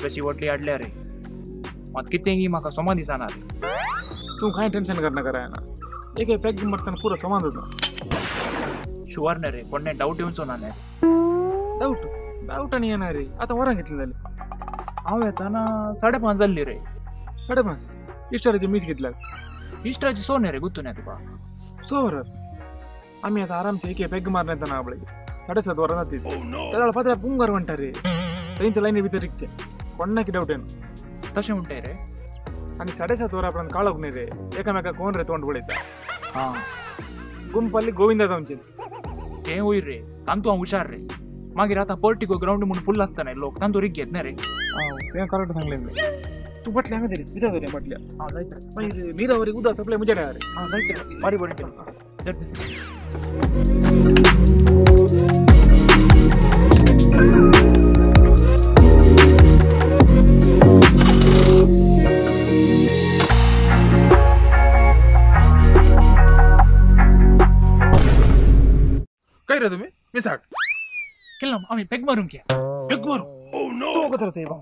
म्हणी कशी वटली हाडल्या रे मात कितेंगी म्हाका सोमा दिसना रे तू काय टेन्शन करना करा ना एक पॅक मारताना पुरं समान होतं. शुअर नाही रे कोण डाऊट येऊन सोना नाही. डाऊट डाऊट आणि येणार रे. आता वरा घेतलं झाले. हांव येताना साडेपांच जाल्ली रे. साडेपाच? इस्टाराचे मीस घेतल्या. इश्टाची सोने रे गुत्तू नाही तुका. सो बरं. आम्ही आता आरामसे एक पॅग मारण्यात ना आपले. साडेसात वरा जाते त्याला पात्र पुंगार म्हणता रे. त्यांच्या लाईनी भितर रिकते ಪೊಣ್ಣಕ್ಕೆ ಡೌಟ್ ಏನು ತೋಷೆ ಉಂಟೇರೆ ನನಗೆ ಸಡೆ ಸತ್ತೋರ ಅಪ್ಪನ ಕಾಳು ಹೋಗ್ನಿದೆ ಏಕಮೇಕ ಕೋನ್ರೆ ತೊಗೊಂಡು ಬಿಳಿದ್ದ ಹಾಂ. ಗುಂಪಲ್ಲಿ ಗೋವಿಂದ ತಗೊಂತಿದ್ದು ಏ ಹೋಯ್ರಿ ಅಂತೂ ಅವ್ನು ಹುಷಾರ್ರಿ. ಮಾಗಿ ರಾತ ಪೋರ್ಟಿಗೋ ಗ್ರೌಂಡ್ ಮುಂದೆ ಫುಲ್ ಹಸ್ತಾನೆ ಲೋಕ್ ತಂದು ರಿಗೆ ಎದ್ನಾರಿ ಹಾಂ ಕರೆಕ್ಟ್ ಹಂಗ್ಲಿಂದ ತು ಬಟ್ಲೆ ಹಂಗದಿರಿ ಬಿದ್ದಾದ್ರೆ ಬಟ್ಲೆ. ಹಾಂ ರೈತ ನೀರಾವರಿಗೆ ಉದಾ ಸಪ್ಲೈ ಮುಂಜಾನೆ ಹಾಂ ರೈತ ಮಾಡಿ ಬಡಿತೀನಿ wizard. Kill him. I mean, peg marum kya? Peg marum. Oh no. तो कतर सेवा.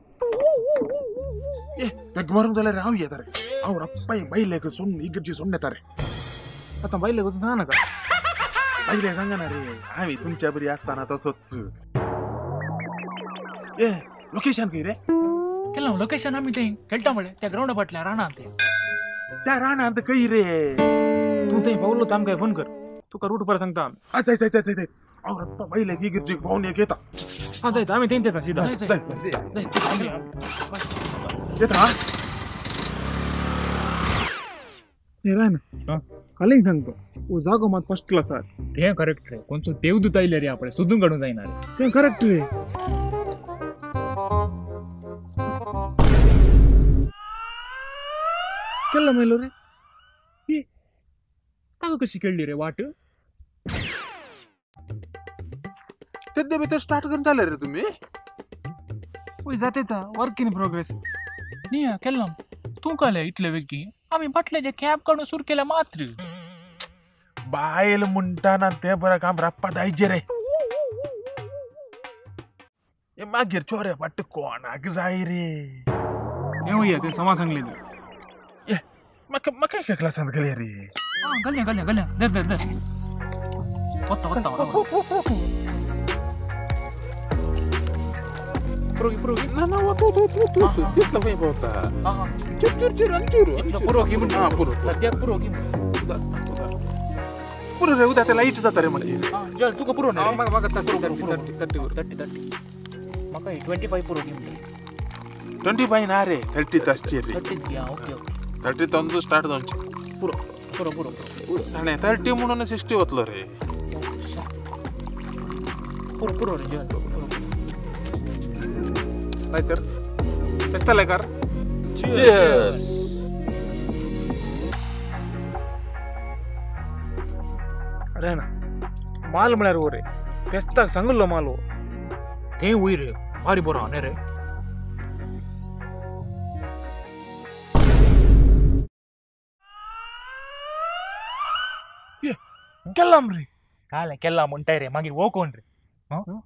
ये peg marum तो ले रहा हूँ ये तारे. और अब भाई भाई लेके सुन इगर जी सुनने तारे. अतः भाई लेके सुना ना कर. भाई लेके संग ना रे. हमी तुम चबरी आस्ताना तो सोच. ये लोकेशन की रे. किल हम तू ते बाउल लो का फ़ोन कर. तू का पर संगता. अच्छा अच्छा अच्छा अच्छा Auratma meile kigirdzik pauni ja keda. Ah, sai, dame tein terve seda. Sai, sai, sai. Keda? ಏ ರಾಯನ್ ಕಲಿಂಗ್ ಸಂಗು ಓ ಜಾಗೋ ಮಾತ್ ಫಸ್ಟ್ ಕ್ಲಾಸ್ ಆರ್ ತೇ ಕರೆಕ್ಟ್ ರೇ ಕೊಂಚ ದೇವ್ದು ತೈಲೆ ರೀ ಆಪಡೆ ಸುದ್ದುಂ ಗಡು ದೈನಾ ರೇ ತೇ ಕರೆಕ್ಟ್ ರೀ ಕೆಲ್ಲ ಮೇಲೋ ರೇ ಏ ಅದು ಕಸಿ ಕೇಳಿ ರೇ ವಾಟ್ सद्य भितर स्टार्ट करून जाले रे तुम्ही. पळय जाता वर्क इन प्रोग्रेस निया केल्लो तूं काले इतले वेगी आमी बाटलेचे कॅब काडून सुरू केल्या मात्र. बायल म्हणटाना ते बरं काम राप्पा दायजे रे. हे मागीर चोऱ्या पाट कोणाक जाय रे? येऊ ते समा सांगले ये म्हाका म्हाका एका क्लासान गेले रे? गल्ल्या गल्ल्या गल्ल्या. दे दे धर वत्ता वत्ता Purugi, purugi. Nah, nah, waktu itu, itu, itu, itu. Dia telah punya bota. Cur, cur, cur, hancur. Purugi, purugi. Ah, purugi. Setiap purugi. Udah, udah. Purugi, udah, telah itu satari mana. Jual, tuh ke purugi. Ah, maka, maka, tadi, tadi, tadi, tadi, tadi, tadi. Maka, 25 purugi. 25 nare, 30 tas ciri. 30, ya, oke, oke. 30 tahun tuh start tahun. Puro, puro, puro. 30 mulu 60 atlet re. Puro, puro. ಆಯ್ತು ಎಷ್ಟಲ್ಲ car ಅದೇನ mall ಮಣ್ಯಾರ ಊರಿ ಬೆಸ್ತಾಗ ಸಂಗಲ್ಲ ಮಾಲು. ತೇ ಉಯ್ರಿ ಬಾರಿ ಬರೋ ಅನೇರಿ ಕೆಲ್ಲಾಮ್ರಿ. ಕಾಲ ಕೆಲ್ಲ ಮುಂಟೈರಿ ಮಗಿ ಹೋಗೋಣ್ರಿ ಹ್ಞೂ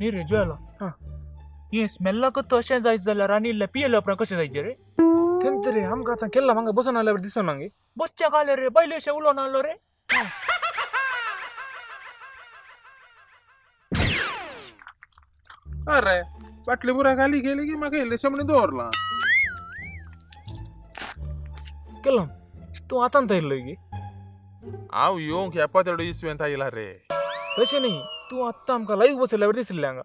ज्वाला हा. हे स्मेलाक तशें जायत जाल्यार आनी इल्लें पियेल्या उपरांत कशें जायचें रे तेंच रे आमकां आतां केल्ला म्हाका बसून आल्यावर दिसो नांगे बसच्या काले रे पयले अशें उलोवन आलो रे अरे बाटली बुरा खाली गेली की मग शमणी दौरला केल्लाम तू आतां तयल्लो गे हांव येवंक ह्या पतेडो इसवेंत आयला रे तशें न्ही तू आता आमकां लायव्ह बसयल्या बरें दिसलें हांगा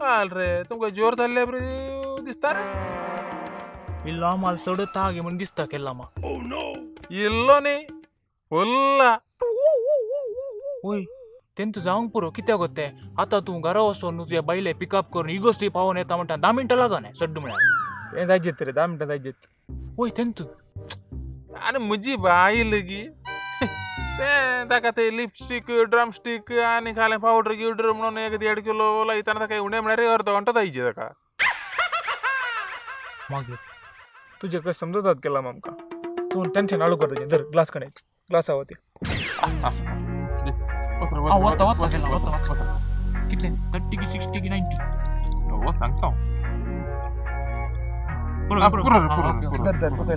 काल रे तुमकां ज़ोर जाल्ले बरे दिसता रे इल्लो आम्हाला चड तागे म्हण दिसता केल्ला मा. इल्लो न्ही फुल्ला. ओय तेंतू जावंक पुरो कित्याक गो तें आतां तूं घरा वचोन तुज्या बायले पिकअप करून इगोस्ती पावोन येता म्हणटा धा मिनटां लागोन सड्ड म्हळ्यार जायत रे धा मिनटां जायत ओय तेंतू आनी म्हजी बायल गी ताका ते लिपस्टिक ड्रमस्टिक आणि खाले पावडर गिवडर म्हणून एक देड किलो लायतना ताका उणे म्हळ्यार अर्द घंटा जायचे ताका मागीर तुझे काय समजतात केला आमका तू टेन्शन आळू करतो जर ग्लास कडे ग्लास हवा ते. थर्टी की सिक्स्टी की नाईन्टी सांगतो.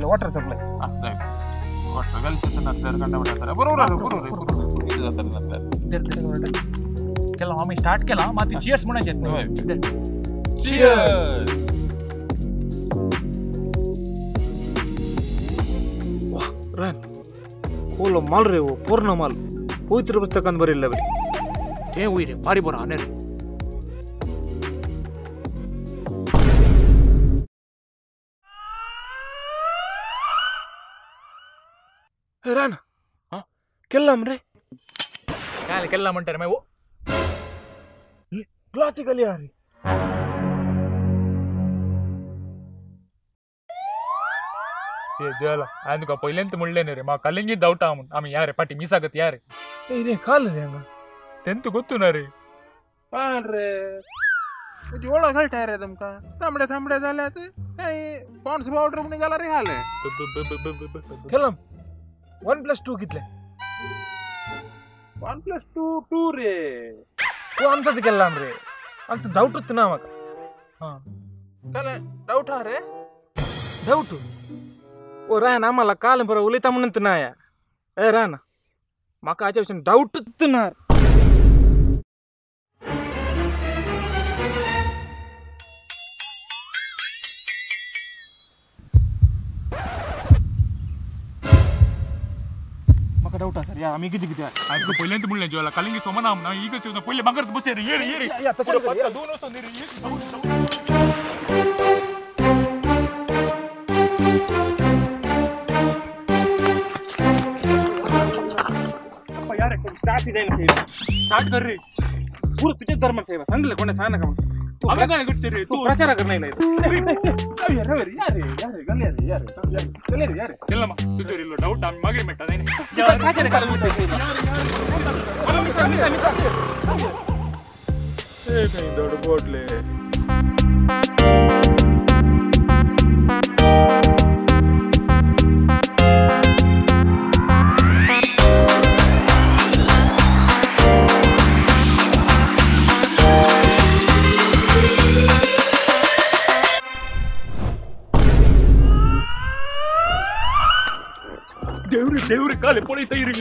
वॉटर सप्लाय केला आम्ही स्टार्ट केला मग ती चिअर्स म्हणायचे होय. Cheers. रान खोलो माल रे वो पूर्ण माल पवित्र पुस्तकांत बरेल बरे ते होई रे भारी కెళ్ళాంరే గాలికి వెళ్ళామంటారు మేము క్లాసికల్ యారీ ಏ ಜೋಲ ಅಂದ್ಕ ಪೈಲೆಂತ ಮುಳ್ಳೇನೆ ರೀ ಮಾ ಕಲ್ಲಿಂಗಿ ದೌಟ ಆಮುನ್ ಆಮಿ ಯಾರೆ ಪಟ್ಟಿ ಮಿಸ್ ಆಗತ್ತೆ ಯಾರೆ ಇದೇ ಕಾಲ ರೀ ಹಂಗ ಟೆಂತ್ ಗೊತ್ತು ನಾ ರೀ ಪಾನ್ರೆ ಜೋಳ ಗಲ್ಟ ಯಾರೆ ತಮ್ಕ ತಮ್ಮಡೆ ತಮ್ಮಡೆ ದಲ್ಲಾತೆ ಐ ಪಾನ್ಸ್ ಪೌಡರ್ ಮುನಿಗಲ್ಲ ರೀ ಹಾಲೆ ಕೆಲಂ 1 ಪ್ಲಸ್ 2 ಕಿತ್ಲೆ ಒನ್ ಪ್ಲಸ್ ಟೂ ಟೂ ರೀ ಒಂದ್ಸತಿ ಗೆಲ್ಲಾಮ್ ರೀ ಅಂತ ಡೌಟ್ ಇತ್ತು ನಮಗ ಕಲೆ ಡೌಟ್ ರೀ ಡೌಟ್ ఓ రాయన మళ్ళా కాలం బరో ఉలి తమ్ముని తిన్నాయా ఏ రానా. మాకు ఆచరించిన డౌట్ తిన్నారు ರೌಟ ಸರ್ ಯಾ ಅಮಿಗೆ ಜಿಗಿದೆ ಆಯ್ತು ಪೊಲೆ ಅಂತ ಮುಳ್ಳೆ ಜೋಲ ಕಲಿಂಗಿ ಸೋಮನಾಮ್ ನಾ ಈಗ ಸಿಗದ ಪೊಲೆ ಬಂಗಾರದ ಬಸ್ ಏರಿ ಏರಿ ಏರಿ ಯಾ ತಸರು ಪಕ್ಕ ದೂನ ಸೋ ನೀರಿ ಅಪ್ಪ ಯಾರೆ ಸ್ಟಾರ್ಟ್ ಇದೆ ಅಂತ ಹೇಳಿ ಸ್ಟಾರ್ಟ್ ಕರ್ರಿ ಪೂರ ತುಜೆ ಧರ್ಮ ಸೇವಾ ಸಂಗಲೆ ಕೊನೆ ಸಾಯನ ಕಮ अवेगाने कुछ चल रही तू प्रचार करने लगे अब यार यार यार यार गले यार यार गले यार यार चल ना तू जो रिलो डाउट डाउन मगे मेटा नहीं यार प्रचार कर मुझे यार यार मिसा मिसा मिसा ए कहीं दौड़ बोटले ಕಾಲೆ ಪೊಳಿತಾ ಇರಿ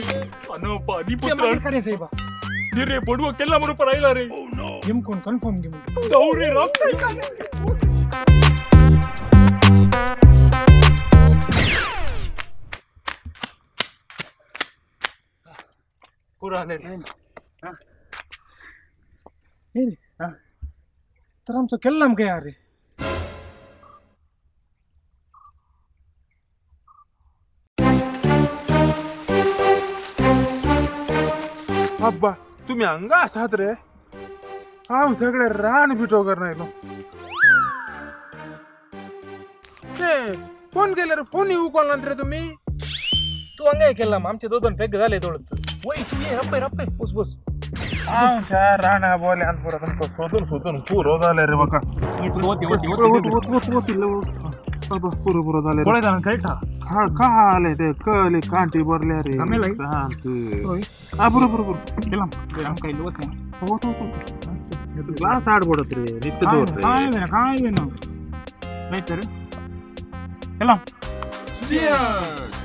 ಅನಪ್ಪ ನೀ ಪುತ್ರ ಕರೆ ಸೈಬ ನೀರೇ ಬಡುವ ಕೆಲ್ಲ ಮರು ಪರ ಇಲ್ಲ ರೀ ನಿಮ್ ಕೊಂಡು ಕನ್ಫರ್ಮ್ ಗಿಮ್ ದೌರಿ ರಾಕ್ ಕುರಾನೆ ಹಾ ಏನಿ ಹಾ ತರಂ ಸೊ ಕೆಲ್ಲಂ ಕಯಾರಿ अब्बा तुम्हें हंगा आसात रे हम सगळे रान बिटो कर फ़ोन केले रे फ़ोन उकोलनात रे तुम्ही तू हंगा केला आमचे दोन पेग झाले थोडं वय तू ये रप्पे रप्पे बस बस हांव त्या राणा बोल्यान परत सोदून सोदून पुरो जाले रे म्हाका पुरो पुरो जाले कोळे जाण खेळटा का आले ते कले कांटी भरल्या रे आम्ही बरोबर बरोबर केला काही दिवस नाही होत होतो ग्लास आड पडत रे नित्य दोर रे काय ना काय ना नाही तर केला चियर्स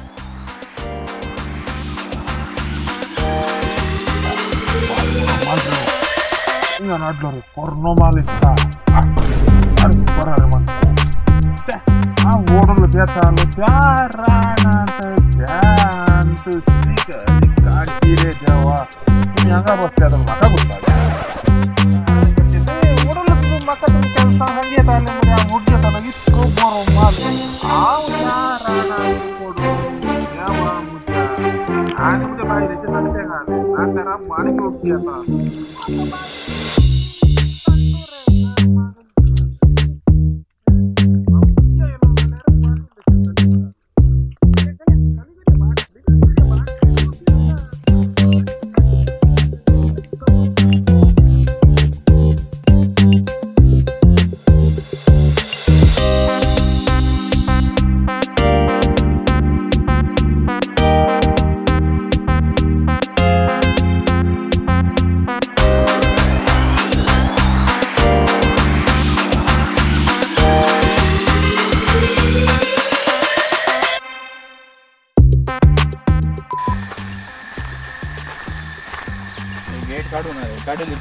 இங்க நாட்டில் ஒரு கொரோனா மாலிஸ்டா அது வராது மனுஷன் а ворон летят на гараната джанту стика и как дире дела янга бостяда мака густа ворон летят мака там ಕೆಲಸ ಹಂಗೆ ತಾನೆ ಮನೆ ಆ ಹುಡುಗಿ ತನ ಇಟ್ಟು ಬರೋ ಮಾತು ಆವ್ ಯಾರಾನ ಕೊಡು ಯಾವ ಮುಟ್ಟ ಆ ನಿಮ್ಗೆ ಬಾಯಿ ರಚನೆ ನಾನು ಆ ಥರ ಮಾಡಿ ಹೋಗ್ತೀಯಪ್ಪ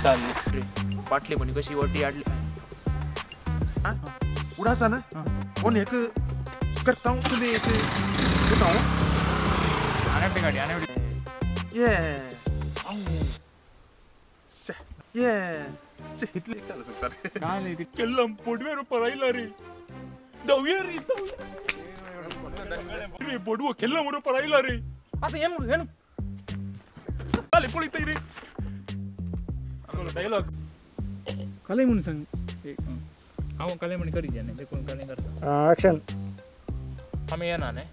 चालली बाटली म्हणे कशी वटी आडली उडासा ना हा. कोण एक करता हूं तुम्ही एक करता हूं अनेवटी गाडी अनेवटी ये आऊ से ये से हिटले काय सांगतात काय नाही केल्लम पोडवे परायला रे जाऊया रे रे पोडवो केल्लम रे परायला रे आता ಏನು ಏನು ಅಲ್ಲಿ ಕುಳಿತೈ ರೀ ಡೈಲಾಗ್ ಕಲೆಮುನಿ ಸಂಗ್ ಅವನು ಕಲೆಮುನಿ ಕಡಿದ್ದಾನೆ ಬೇಕು ಕಲೆ ಆಕ್ಷನ್ ಸಮಯ ನಾನೇ.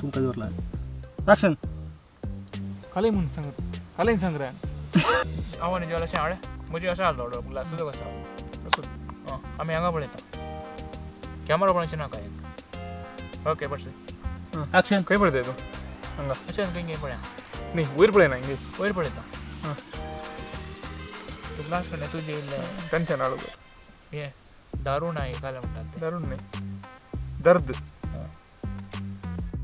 ತುಂಬ ದೂರ ಆಕ್ಷನ್ ಕಲೆಮುನಿ ಸಂಗ್ ಕಲೆ ಸಂಗ್ರಹ ಅವನ ಜೋಲ ಶಾಳೆ ಮುಜಿ ಹೊಸ ಅಲ್ಲ ನೋಡು ಗುಲ್ಲ ಸುದ ಹೊಸ ಹಾಂ ಆಮೆ ಹಂಗ ಬೆಳೀತ ಕ್ಯಾಮರಾ ಬಳಸಿ ಚೆನ್ನಾಗಿ ಕಾಯಕ್ಕೆ ಓಕೆ ಬರ್ಸಿ. ಆಕ್ಷನ್ ಕೈ ಬೆಳೆದ ಇದು? ಹಂಗ. ಆಕ್ಷನ್ ಹಿಂಗೆ ಬೆಳೆಯ ನೀ ಉಯಿರ್ ಬೆಳೆಯ ಹಿಂಗೆ? ಉಯಿರ್ ಬೆಳೀತಾ? ಹಾಂ ಕಡೆ ತುಜಿ ಇಲ್ಲ ಟೆನ್ಷನ್ ಆಡೋದು ಏ दारुण आहे काय म्हणतात दारुण नाही दर्द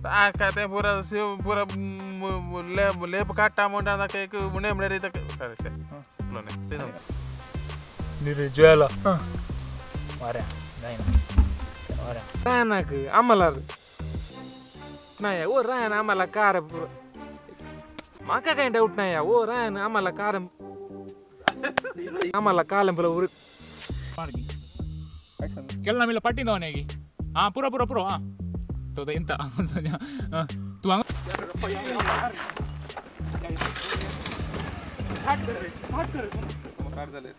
काय काय ते पुरा शिव पुरा म- म- लेप लेप काटा मोठा ना काही मुने मुने रे तक खरं से सुटलो नाही ते जाऊ दे. निर्जला वाऱ्या नाही ना वाऱ्या राहणार आम्हाला नाही ओ राहण आम्हाला कार माका काही डाऊट नाही ओ राहण आम्हाला कार ಆಮಲ್ಲ ಕಾಲಂಬಲ ಉರು ಕೆಲ ನಮಿಲ್ಲ ಪಟ್ಟಿದ ಅವನಿಗೆ. ಹಾ ಪುರ ಪುರ ಪುರ ಹಾ ತೋದ ಇಂತ. ತು ಹಾಟ್ ಕರೆ